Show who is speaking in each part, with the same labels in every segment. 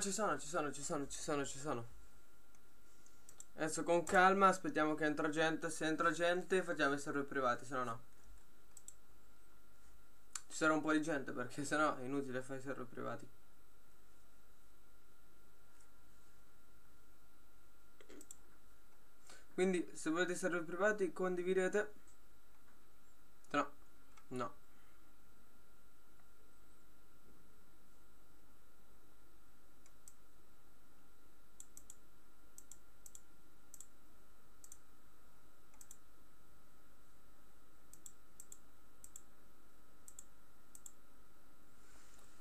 Speaker 1: ci sono, ci sono, ci sono, ci sono, ci sono. Adesso con calma aspettiamo che entra gente. Se entra gente facciamo i server privati, se no no. Ci sarà un po' di gente perché sennò è inutile fare i server privati. Quindi se volete i server privati condividete. No. No.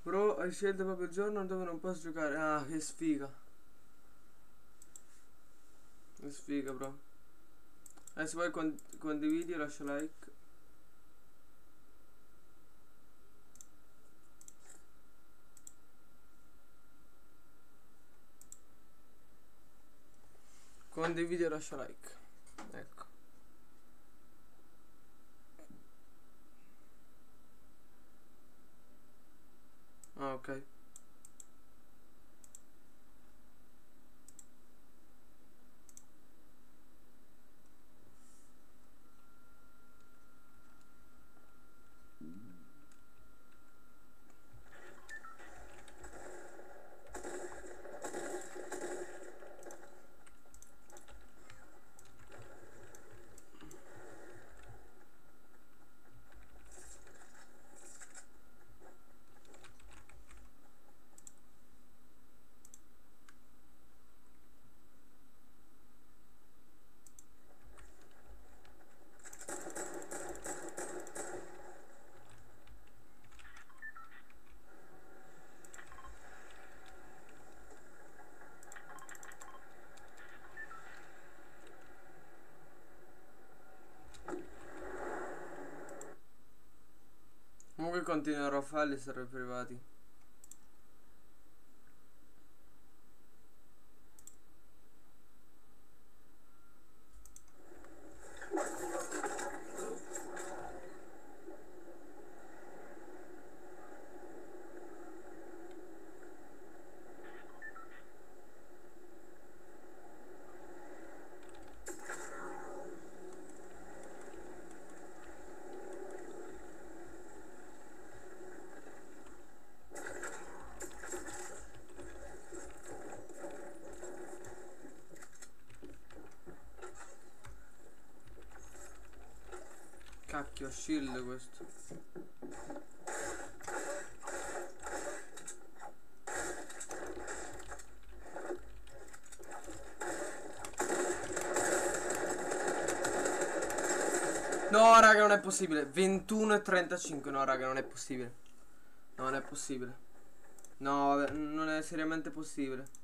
Speaker 1: Bro, hai scelto proprio il giorno dove non posso giocare. Ah, che sfiga. Che sfiga, bro. Eh, se vuoi con condividi, lascia like. Condividi e lascia like. Ecco. Ah, ok. Comunque continuerò a farli server privati. Cacchio, shield questo. No, raga, non è possibile. 21 e 35. No, raga, non è possibile. No, non è possibile. No, vabbè, non è seriamente possibile.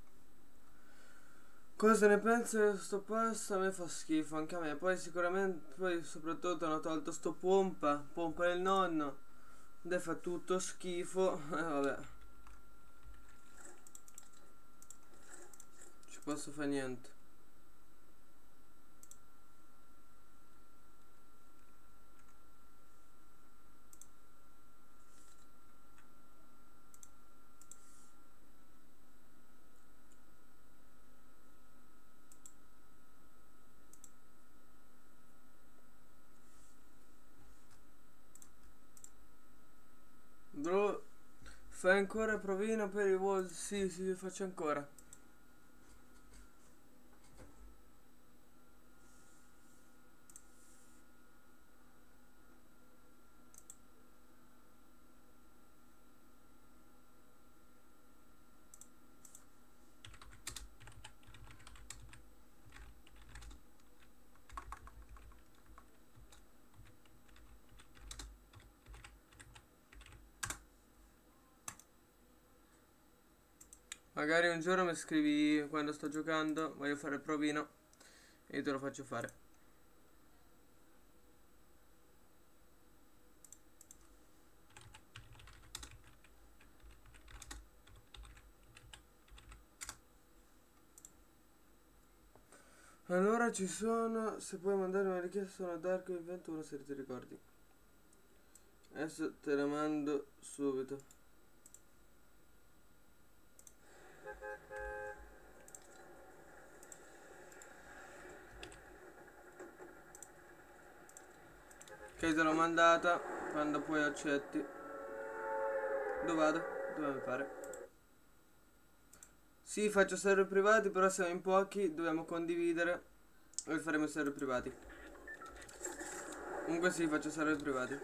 Speaker 1: Cosa ne pensi di sto pass? A me fa schifo, anche a me. Poi sicuramente, poi soprattutto hanno tolto sto pompa, pompa del nonno. Ed fa tutto schifo. Eh, vabbè. Ci posso fare niente. Bro, fai ancora provino per i wall? Sì, sì, faccio ancora. Magari un giorno mi scrivi quando sto giocando, voglio fare il provino e io te lo faccio fare. Allora ci sono, se puoi mandare una richiesta sono Dark 21 se ti ricordi. Adesso te la mando subito. Te l'ho mandata, quando poi accetti. Dove vado? Dove mi pare? Sì, faccio server privati, però siamo in pochi, dobbiamo condividere e faremo server privati. Comunque sì, faccio server privati.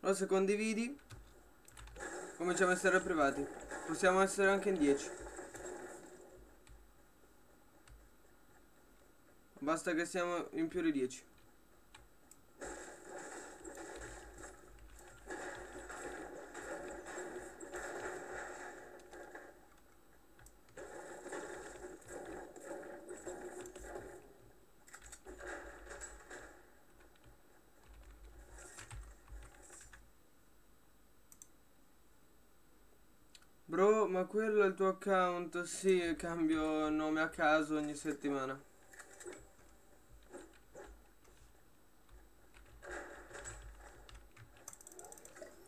Speaker 1: Allora se condividi Cominciamo a essere privati Possiamo essere anche in 10 Basta che siamo in più di 10 Ma quello è il tuo account? Sì, cambio nome a caso ogni settimana.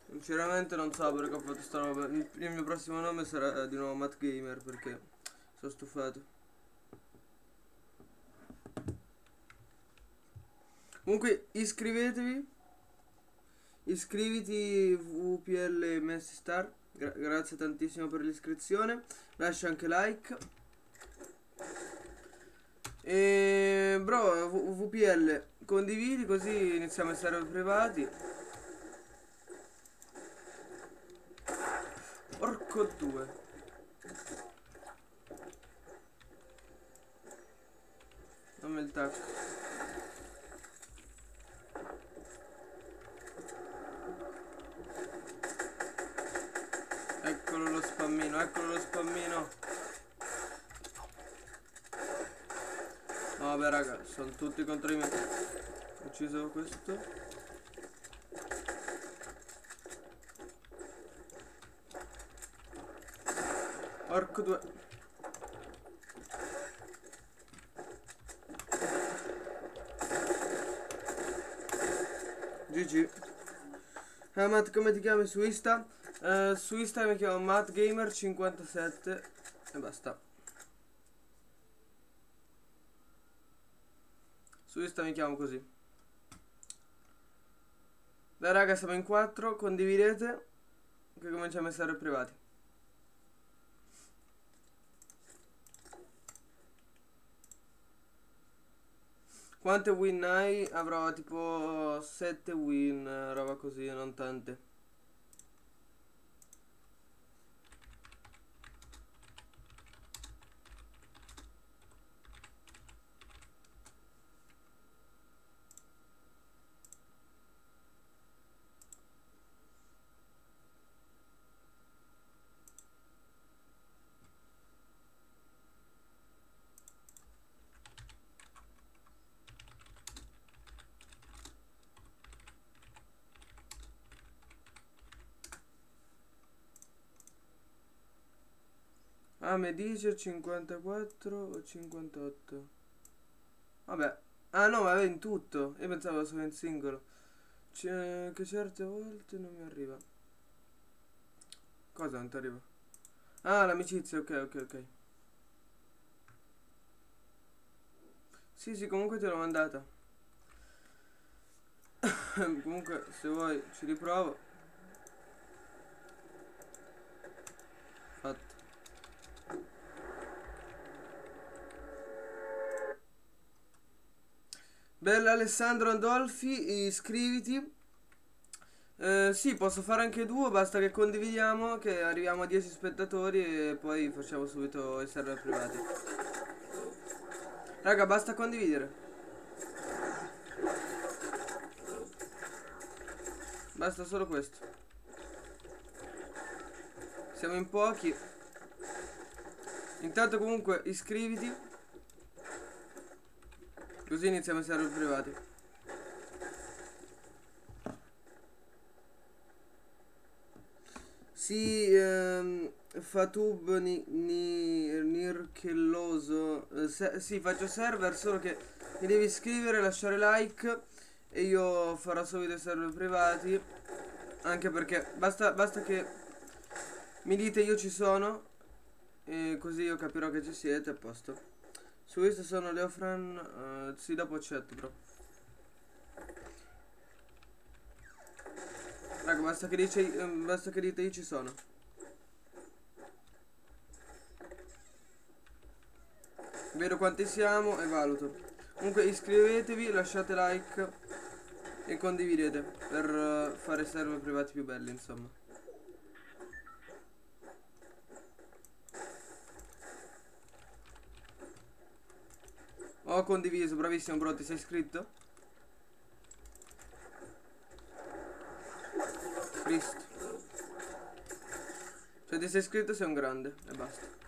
Speaker 1: Sinceramente non so perché ho fatto sta roba. Il mio prossimo nome sarà di nuovo Matt Gamer perché sono stufato. Comunque iscrivetevi. Iscriviti VPL Messi Star. Gra grazie tantissimo per l'iscrizione. Lascia anche like. E bro, VPL, condividi così iniziamo a essere privati. Porco due. Dammi il tacco. Lo spammino. vabbè raga, sono tutti contro di me. Ucciso questo. Porco due. GG. Eh, Matt, come ti chiami su Insta? Uh, su Instagram mi chiamo mattgamer57 e basta. Su Instagram mi chiamo così. Dai raga siamo in 4, condividete che cominciamo a essere privati. Quante win hai? Avrò tipo 7 win, roba così, non tante. Mi dice 54 o 58. Vabbè. Ah no, ma in tutto. Io pensavo solo in singolo. C che certe volte non mi arriva. Cosa non ti arriva? Ah, l'amicizia, ok, ok, ok. Sì, sì, comunque te l'ho mandata. comunque, se vuoi, ci riprovo. Bella Alessandro Andolfi, iscriviti. Eh, sì, posso fare anche duo, basta che condividiamo, che arriviamo a 10 spettatori e poi facciamo subito i server privati. Raga, basta condividere. Basta solo questo. Siamo in pochi. Intanto comunque iscriviti. Così iniziamo i server privati. Sì, ehm, Fatub ni, ni, Nirchelloso. Eh, sì, faccio server, solo che mi devi iscrivere, lasciare like e io farò subito i server privati. Anche perché basta, basta che mi dite io ci sono E così io capirò che ci siete a posto. Su questo sono Leofran. Uh, sì, dopo chat, bro. Raga, basta che, dice, eh, basta che dite io ci sono. Vedo quanti siamo e valuto. Comunque iscrivetevi, lasciate like e condividete per uh, fare server privati più belli, insomma. Ho condiviso, bravissimo bro, ti sei iscritto? Cristo. Se ti sei iscritto sei un grande e basta.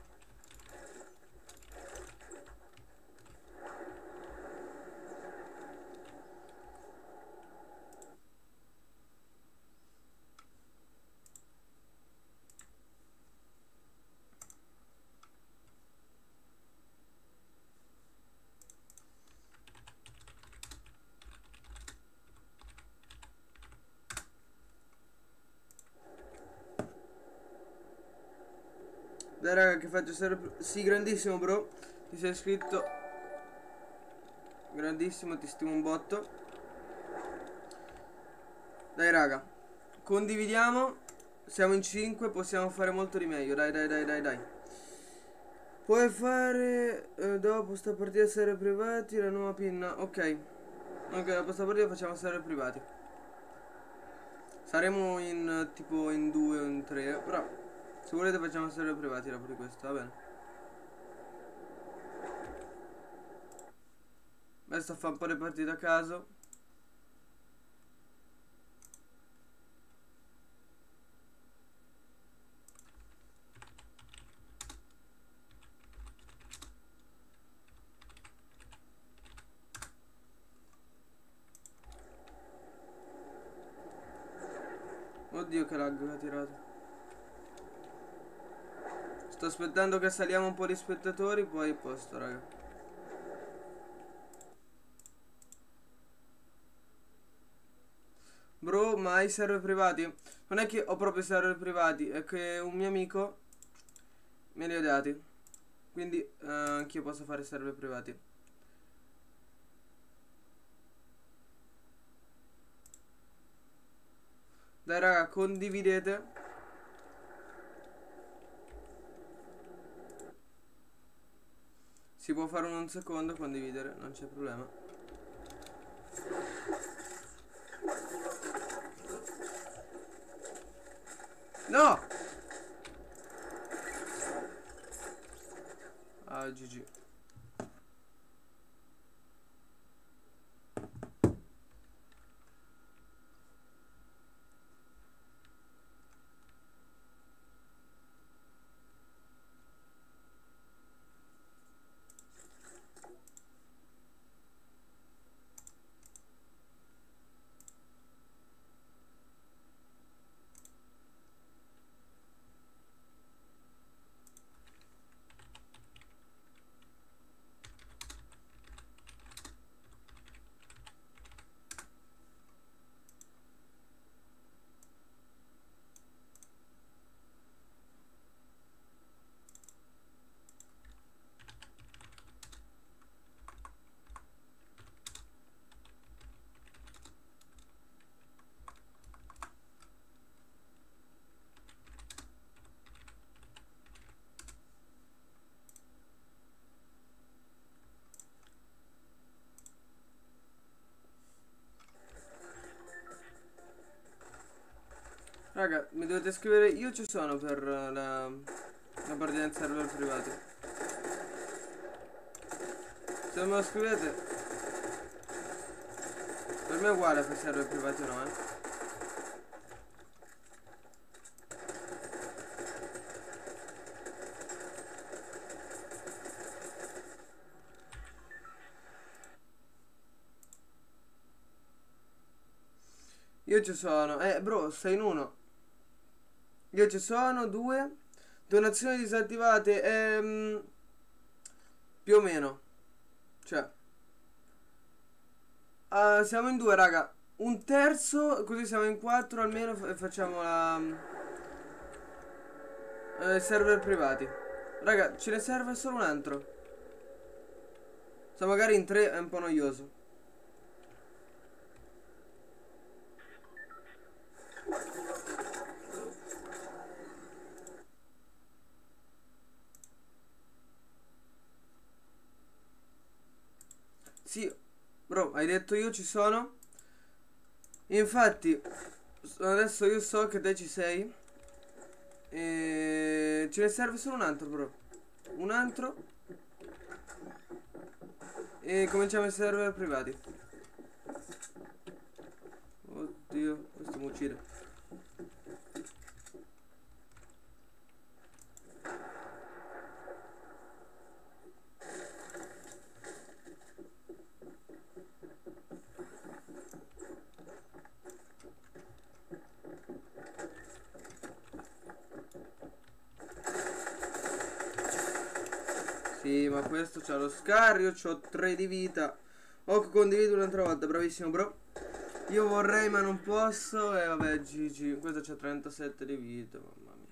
Speaker 1: Dai sempre... Sì, grandissimo bro. Ti sei iscritto. Grandissimo, ti stimo un botto. Dai raga. Condividiamo. Siamo in 5, possiamo fare molto di meglio. Dai, dai, dai, dai, dai. Puoi fare eh, dopo sta partita server privati la nuova pinna. Ok. Ok, dopo sta partita facciamo server privati. Saremo in tipo in 2 o in 3, però se volete facciamo server privati dopo di questo, va bene. Adesso fa un po' le partite a caso. Oddio che lag che ha tirato. Sto aspettando che saliamo un po' di spettatori, poi posto, raga. Bro, ma hai server privati? Non è che ho proprio server privati, è che un mio amico me li ha dati. Quindi uh, anch'io posso fare server privati. Dai raga, condividete. Si può fare un secondo condividere, non c'è problema. No! Ah, GG. Raga, mi dovete scrivere, io ci sono per la, la partita in server privati. Se me lo scrivete, per me è uguale per server privati o no, eh. Io ci sono. Eh, bro, sei in uno. Io ci sono due. Donazioni disattivate. Ehm, più o meno. Cioè. Uh, siamo in due, raga. Un terzo, così siamo in quattro almeno e facciamo la... Uh, server privati. Raga, ce ne serve solo un altro. Se magari in tre è un po' noioso. Sì, bro, hai detto io ci sono. Infatti, adesso io so che te ci sei. E ce ne serve solo un altro, bro. Un altro. E cominciamo i server privati. Oddio, questo mi uccide. Sì, ma questo c'ha lo scarrio, c'ho 3 di vita. Ho condiviso un'altra volta, bravissimo bro. Io vorrei ma non posso e vabbè GG, questo c'ha 37 di vita, mamma mia.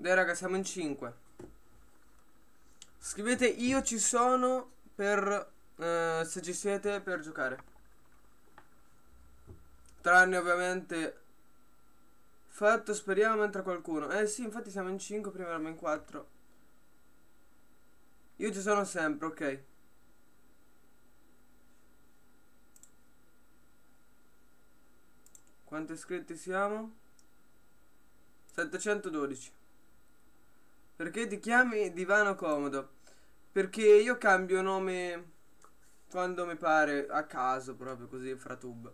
Speaker 1: Dai raga, siamo in 5. Scrivete io ci sono per eh, se ci siete per giocare. Tranne ovviamente fatto, speriamo entra qualcuno. Eh sì, infatti siamo in 5, prima eravamo in 4. Io ci sono sempre, ok. Quanti iscritti siamo? 712 perché ti chiami Divano Comodo? Perché io cambio nome quando mi pare, a caso proprio, così, fratub.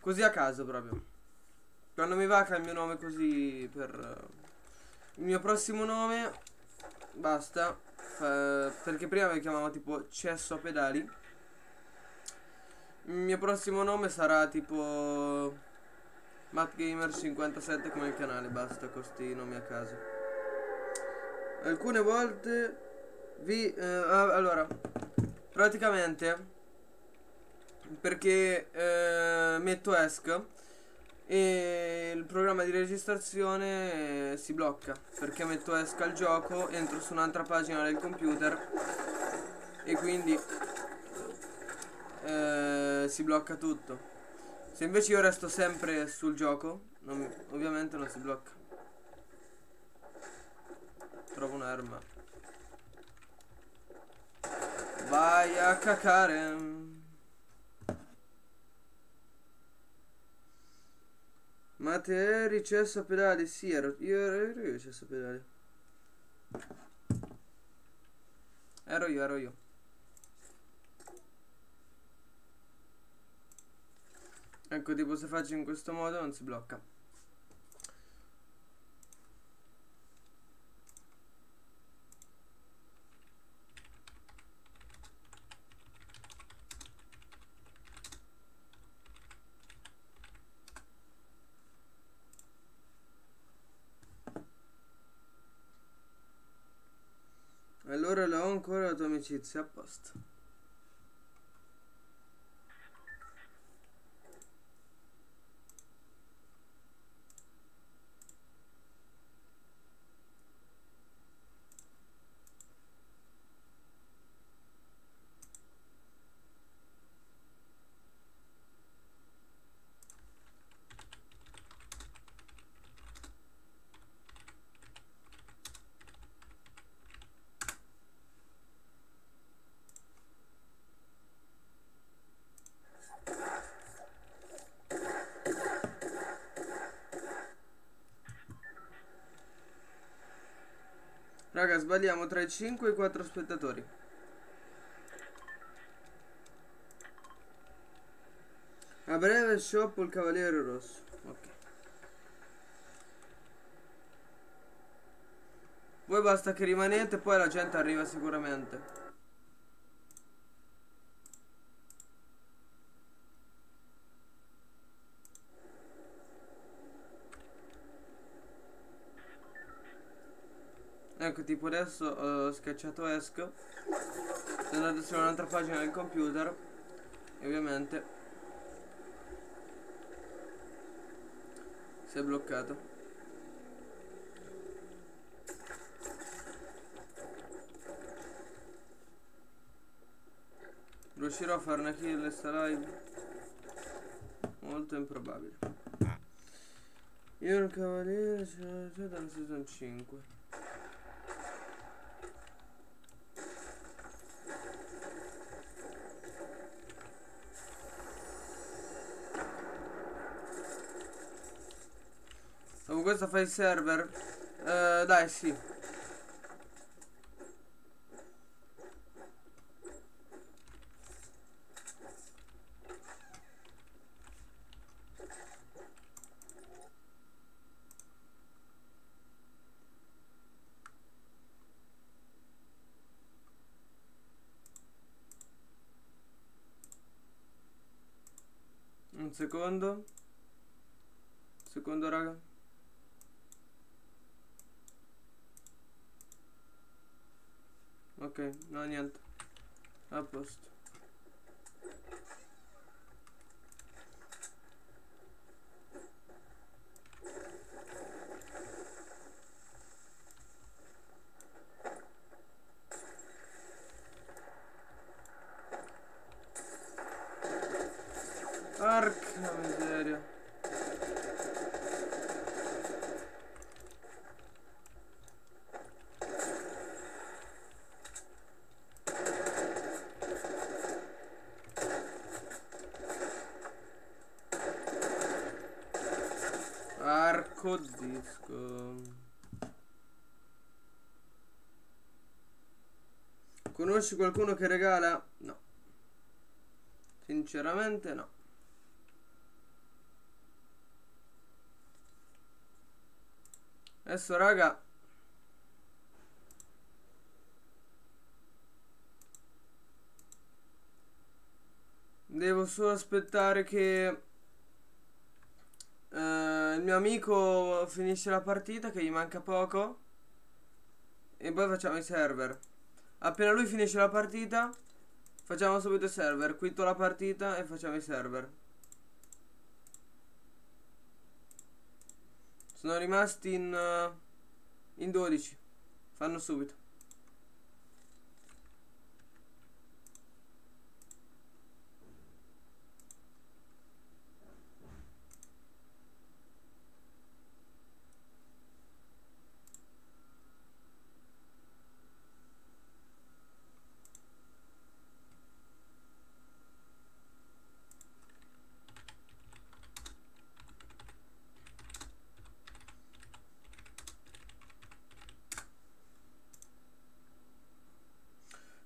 Speaker 1: Così a caso proprio. Quando mi va cambio nome così per... Il mio prossimo nome, basta, perché prima mi chiamavo tipo Cesso a Pedali. Il mio prossimo nome sarà tipo... MattGamer57 come il canale, basta, con questi nomi a caso alcune volte vi eh, allora praticamente perché eh, metto ESC e il programma di registrazione si blocca perché metto ESC al gioco entro su un'altra pagina del computer e quindi eh, si blocca tutto. Se invece io resto sempre sul gioco non, ovviamente non si blocca Trovo un'arma. Vai a cacare. Ma te eri cesso a pedali? Sì, ero io, ero io cesso a pedali. Ero io, ero io. Ecco, tipo se faccio in questo modo non si blocca. Allora l'ho ancora la Raga, sbagliamo tra i 5 e i 4 spettatori. A breve shop il cavaliere rosso. Ok. Voi basta che rimanete, poi la gente arriva sicuramente. Tipo adesso ho schiacciato esco. Sono andato su un'altra pagina del computer. E ovviamente si è bloccato. Riuscirò a fare una kill sta live? Molto improbabile. Io un cavaliere c'è dalla season 5. Dopo questo fai il server? Uh, dai, sì. Un secondo. Secondo raga. Ok, no niente. A posto. Arco disco. Conosci qualcuno che regala? No. Sinceramente no. Adesso raga Devo solo aspettare che mio amico finisce la partita che gli manca poco e poi facciamo i server. Appena lui finisce la partita facciamo subito i server, quitto la partita e facciamo i server. Sono rimasti in, uh, in 12. Fanno subito.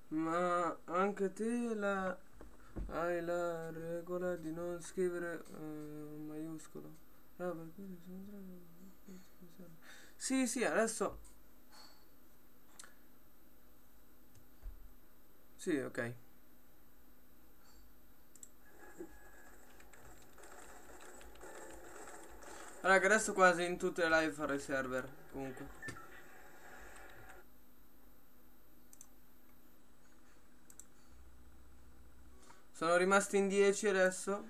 Speaker 1: Ma anche te la hai la regola di non scrivere uh, maiuscolo. Ah, sì, sì, adesso. Sì, ok. Raga, adesso quasi in tutte le live farò i server, comunque. Sono rimasti in 10 adesso.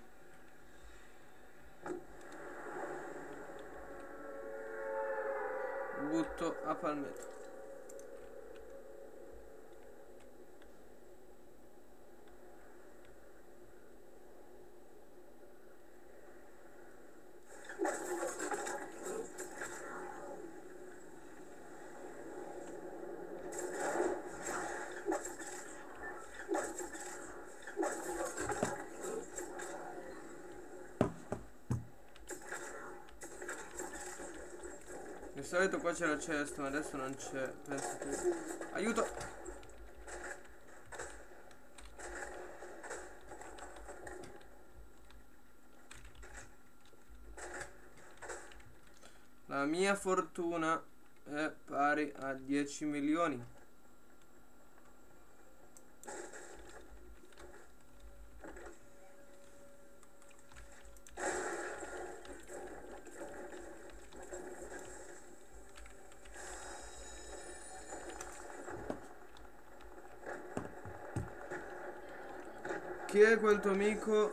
Speaker 1: Butto a palmetto. c'era il cesto, ma adesso non c'è. Penso che... Aiuto! La mia fortuna è pari a 10 milioni. Chi è quel tuo amico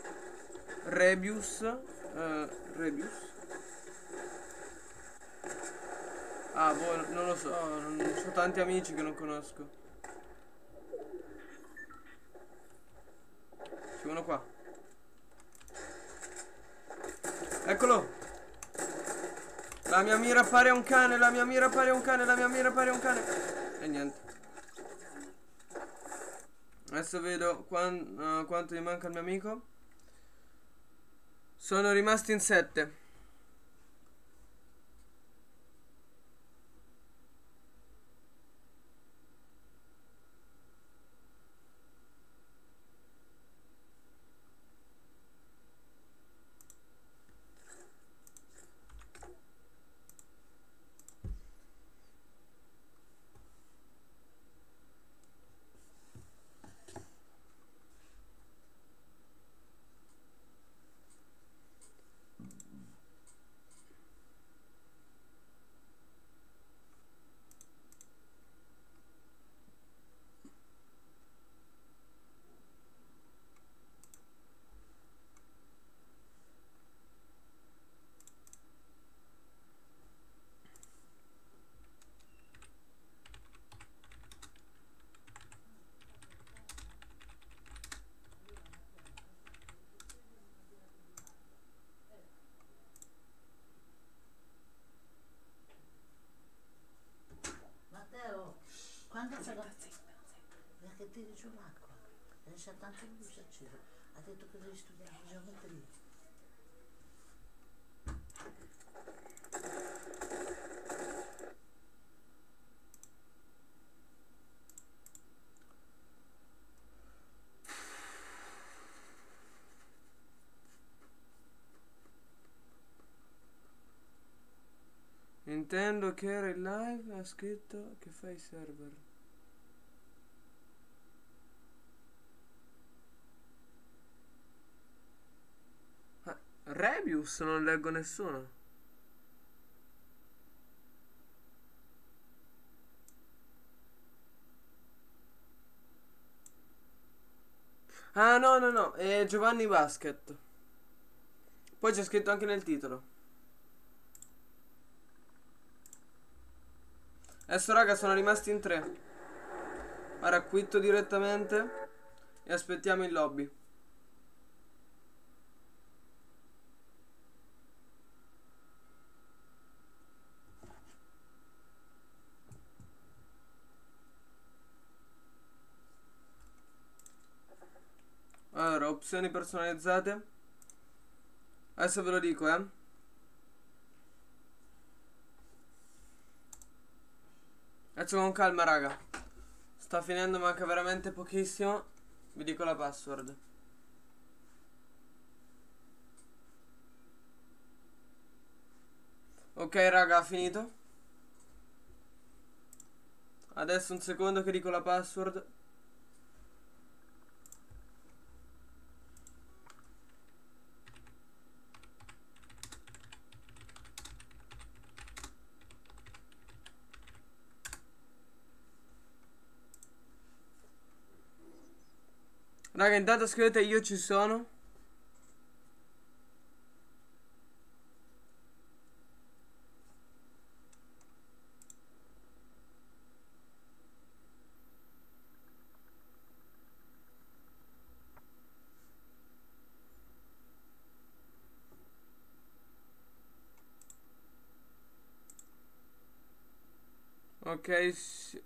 Speaker 1: Rebius? Uh, Rebius? Ah, boh, non lo so, non, ho tanti amici che non conosco. C'è uno qua. Eccolo! La mia mira pare un cane, la mia mira pare un cane, la mia mira pare un cane. E niente. Adesso vedo quan, uh, quanto gli manca al mio amico. Sono rimasti in sette.
Speaker 2: 60 luce c'era, ha detto che devi studiare geometria.
Speaker 1: Intendo che era in live ha scritto che fai server. Rebius non leggo nessuno. Ah no no no, è Giovanni Basket. Poi c'è scritto anche nel titolo. Adesso raga sono rimasti in tre Ora quitto direttamente E aspettiamo il lobby Allora, opzioni personalizzate? Adesso ve lo dico eh. Adesso con calma raga. Sta finendo manca veramente pochissimo. Vi dico la password. Ok raga finito. Adesso un secondo che dico la password Raga, intanto scrivete io ci sono. Ok,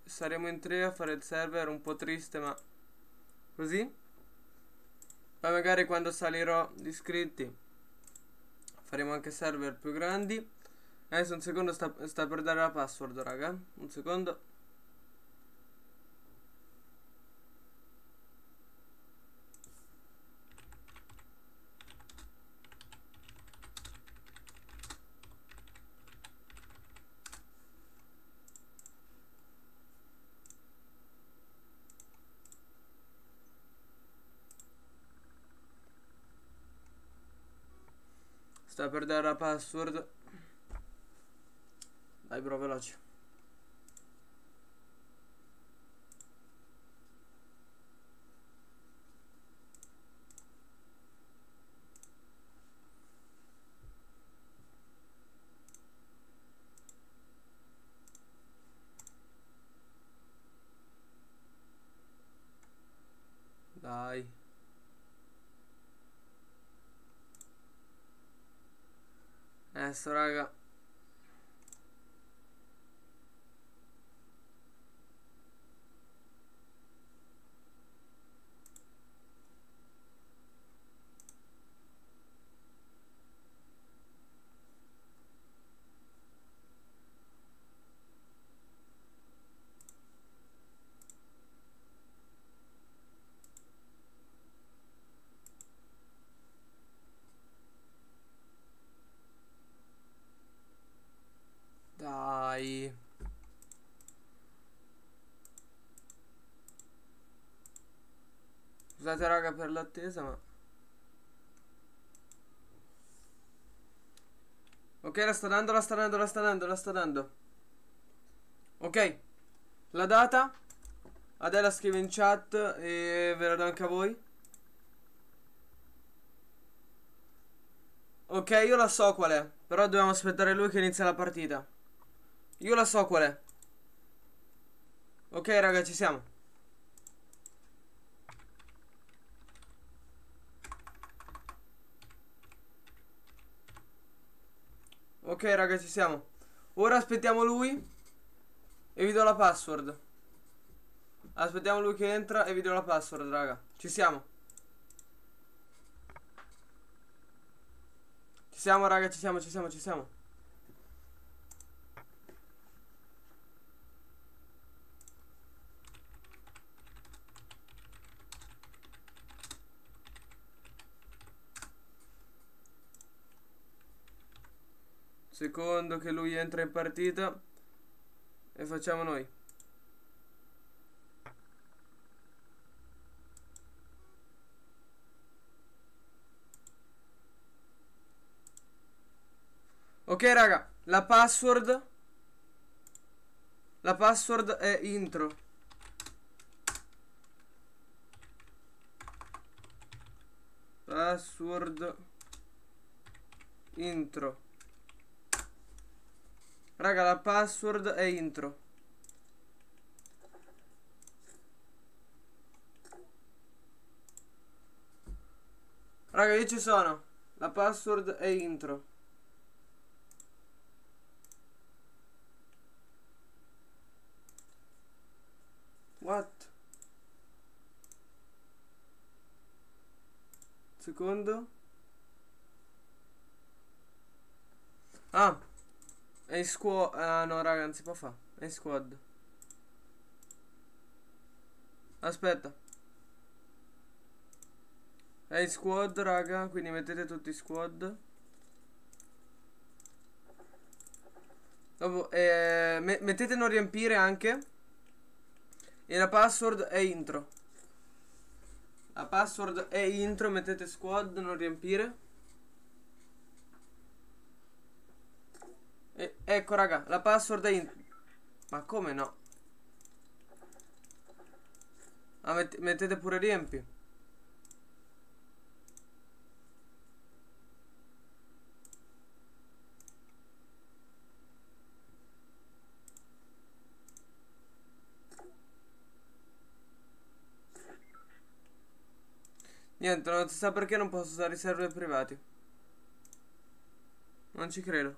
Speaker 1: saremo in tre a fare il server, un po' triste ma così. Poi magari quando salirò di iscritti faremo anche server più grandi. Adesso un secondo sta, sta per dare la password, raga. Un secondo. Sta per dare la password. Dai bro, veloce. Dai. Adesso raga. Dai. Scusate raga per l'attesa ma... Ok, la sta dando, la sta dando, la sta dando, la sta dando. Ok. La data. Adela scrive in chat e ve la do anche a voi. Ok, io la so qual è. Però dobbiamo aspettare lui che inizia la partita. Io la so qual è. Ok, raga, ci siamo. Ok, raga, ci siamo. Ora aspettiamo lui. E vi do la password. Aspettiamo lui che entra e vi do la password, raga. Ci siamo. Ci siamo, raga, ci siamo, ci siamo, ci siamo. Secondo che lui entra in partita. E facciamo noi. Ok raga, la password La password è intro Password Intro Raga, la password è intro Raga, io ci sono La password è intro What? Secondo. Ah. È in squad. Ah no raga, non si può fare. È in squad. Aspetta. È in squad raga, quindi mettete tutti squad. Dopo, eh, me mettete non riempire anche. E la password è intro. La password è intro, mettete squad, non riempire. E ecco raga, la password è intro. Ma come no? Ah, met mettete pure riempi. Niente, non si sa perché non posso usare i server privati. Non ci credo.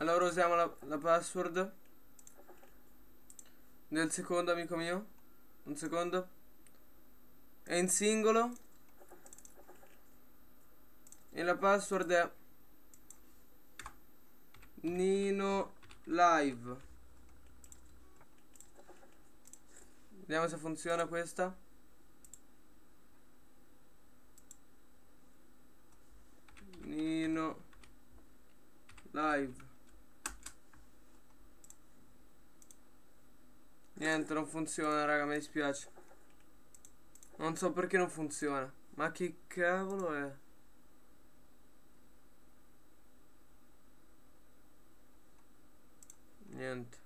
Speaker 1: Allora usiamo la, la password del secondo amico mio. Un secondo. È in singolo. E la password è Nino Live. Vediamo se funziona questa. Nino Live. Niente, non funziona, raga, mi dispiace. Non so perché non funziona. Ma che cavolo è? Niente.